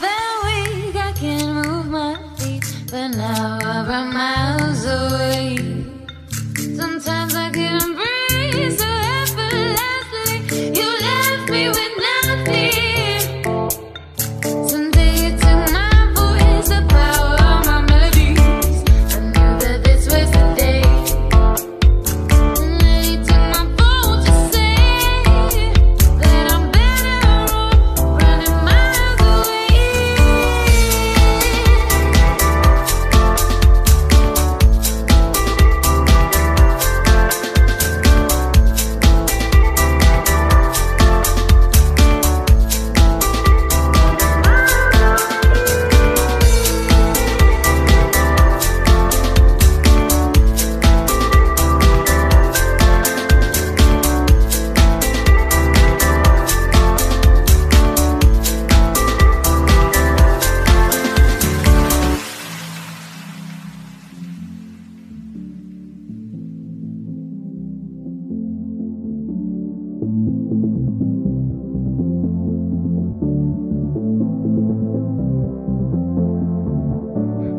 felt weak. I can't move my feet, but now I'm miles away.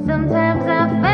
Sometimes I